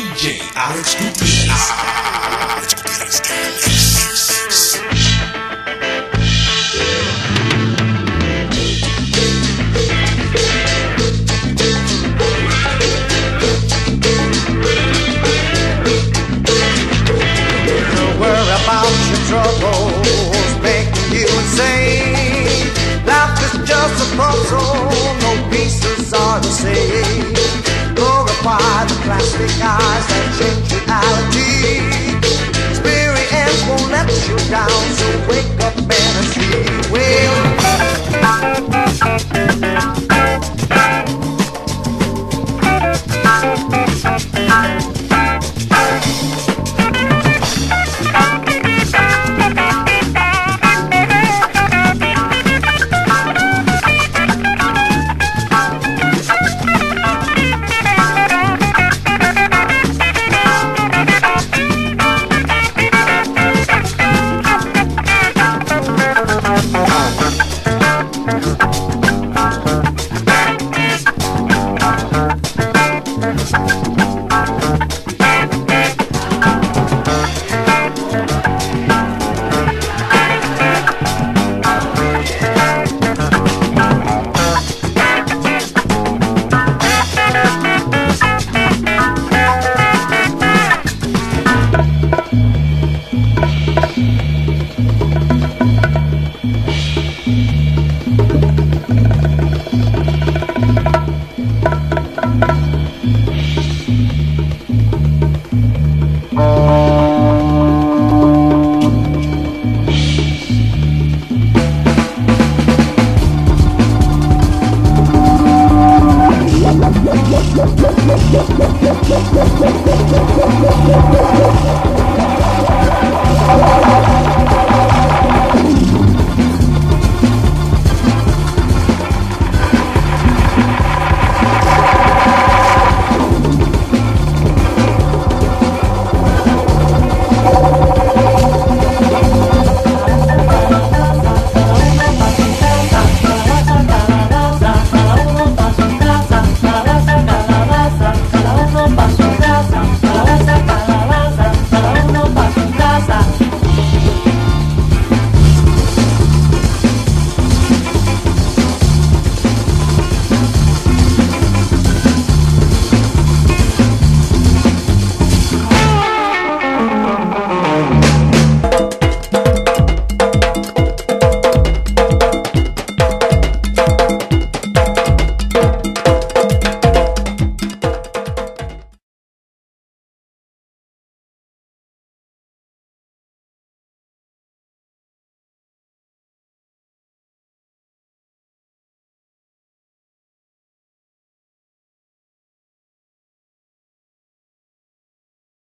DJ Alex Gutierrez. Alex Gutierrez. sensuality. Experience won't let you down, so wake up and